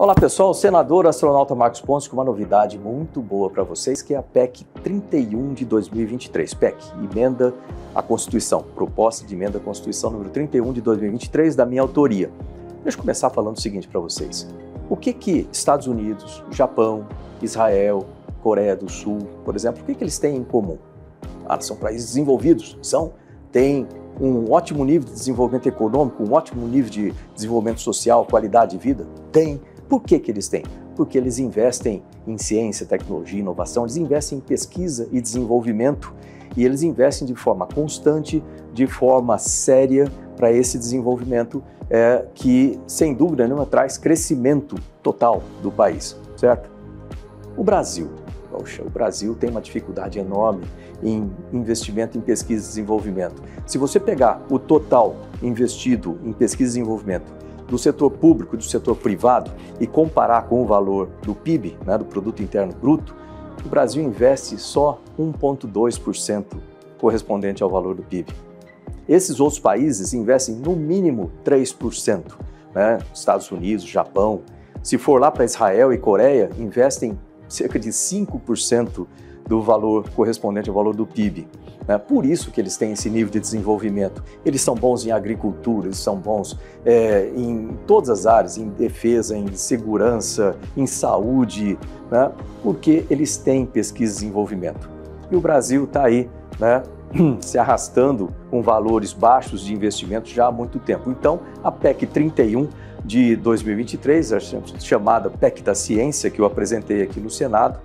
Olá pessoal, o senador astronauta Marcos Pontes com uma novidade muito boa para vocês, que é a PEC 31 de 2023. PEC, emenda à Constituição, proposta de emenda à Constituição número 31 de 2023, da minha autoria. Deixa eu começar falando o seguinte para vocês. O que que Estados Unidos, Japão, Israel, Coreia do Sul, por exemplo, o que, que eles têm em comum? Ah, são países desenvolvidos, são, têm um ótimo nível de desenvolvimento econômico, um ótimo nível de desenvolvimento social, qualidade de vida? Tem. Por que, que eles têm? Porque eles investem em ciência, tecnologia, inovação, eles investem em pesquisa e desenvolvimento e eles investem de forma constante, de forma séria para esse desenvolvimento é, que, sem dúvida nenhuma, traz crescimento total do país, certo? O Brasil, Poxa, o Brasil tem uma dificuldade enorme em investimento em pesquisa e desenvolvimento. Se você pegar o total investido em pesquisa e desenvolvimento do setor público e do setor privado e comparar com o valor do PIB, né, do Produto Interno Bruto, o Brasil investe só 1,2% correspondente ao valor do PIB. Esses outros países investem no mínimo 3%. Né? Estados Unidos, Japão. Se for lá para Israel e Coreia, investem cerca de 5% do valor correspondente ao valor do PIB. É por isso que eles têm esse nível de desenvolvimento. Eles são bons em agricultura, eles são bons é, em todas as áreas, em defesa, em segurança, em saúde, né? porque eles têm pesquisa e desenvolvimento. E o Brasil está aí, né? se arrastando com valores baixos de investimento já há muito tempo. Então, a PEC 31 de 2023, a chamada PEC da Ciência, que eu apresentei aqui no Senado,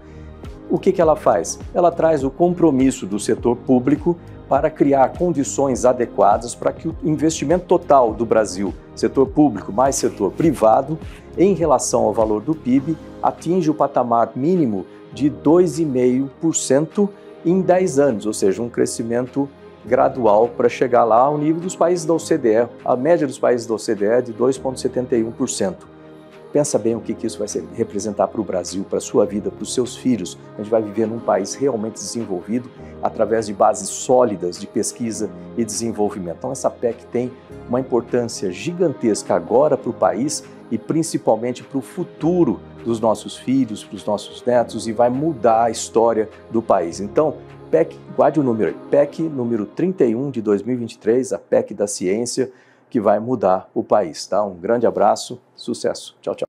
o que, que ela faz? Ela traz o compromisso do setor público para criar condições adequadas para que o investimento total do Brasil, setor público mais setor privado, em relação ao valor do PIB, atinja o patamar mínimo de 2,5% em 10 anos, ou seja, um crescimento gradual para chegar lá ao nível dos países da OCDE. A média dos países da OCDE é de 2,71%. Pensa bem o que, isso vai representar para o Brasil, para a sua vida, para os seus filhos. A gente vai viver num país realmente desenvolvido através de bases sólidas de pesquisa e desenvolvimento. Então, essa PEC tem uma importância gigantesca agora para o país e principalmente para o futuro dos nossos filhos, para os nossos netos e vai mudar a história do país. Então, PEC, guarde o número aí, PEC número 31 de 2023, a PEC da ciência, que vai mudar o país, tá? Um grande abraço, sucesso. Tchau, tchau.